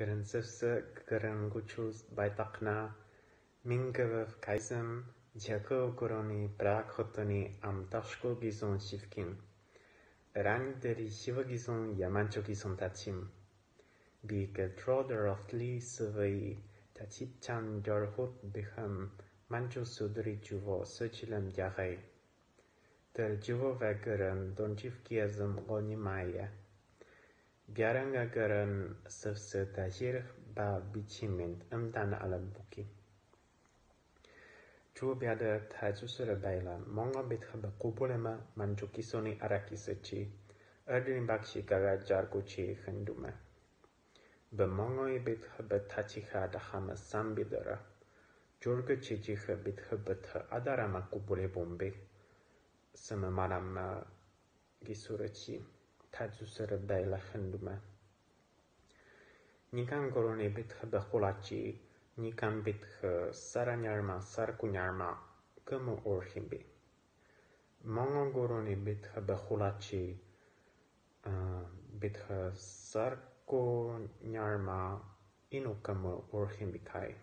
Garen sefse garen guchus baitakna mingev kaisem Diako koroni prakotoni am tashko gizon shivkin. Rani deri shiva gizon yamancho gizon tachim. Bi getroder of li suvai tachichan jarhut biham mancho sudri juvo sochilam diagai. Ter juvo vagaren gyaranga karan sabsa tashir ba bichimin amtana alam buki. Chuo byada tazu sura bayla monga bitkhaba kupulema manchu kisoni araki sachi ardin bakshi kaga jarku chi khanduma. Ba monga bitkhaba tachi kha dakhama sambidara. Jorga chi chi kha bitkhaba tha adarama kupule bombe. Sama marama gisura chi. Tajusura baila khandume. Nikan korone bitha ba khulachi Nikan bitha saranyarma sarkunyarma kamu orhimbi. Mongo goroni bitha bahulachi uh, bitha sarkunyarma inukamu orhimbi kai.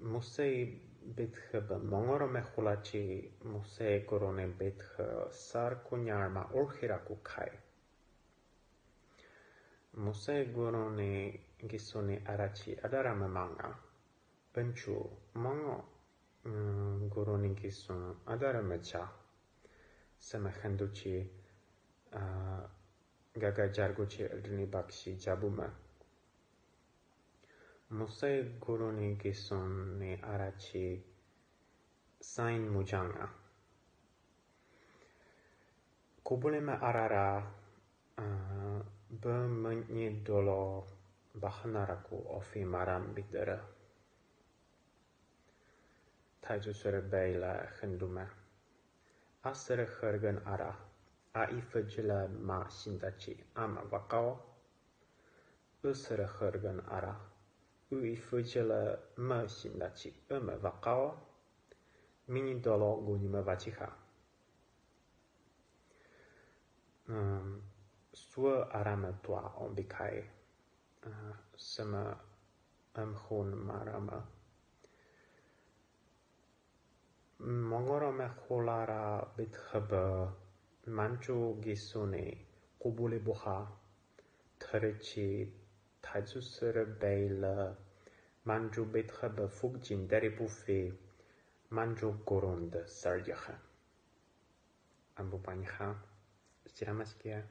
Musei bitha Bidh mongoro me khulachi muse korone bidh sar kunyarma urkhira kukhai. Muse gorone gisone arachi adarame manga. Panchu mongo gorone mm, gisun adarame cha. Seme khenduchi uh, gaga jarguchi aldini bakshi jabume. Jabuma. Musei goroni gisoni arachi sain mujanga. Kubulema arara uh, be dolo bahanaraku ofi maram bidara. Taju sura beila khendume. Asere khergen ara. A ifajila ma shindachi ama wakao. Usere khergen ara. U ifajila ma shindachi ama wakao. Mini dolo gunima vachiha. Um, sua arama tua ombikai. Uh, sama amhun marama. Mongoro me kholara bithaba manchu gisune kubule buha tarichi tajusere beila manju bithaba fugjin dari bufe manju gorond sarjaha. Ambu panyaha. Siramaskia.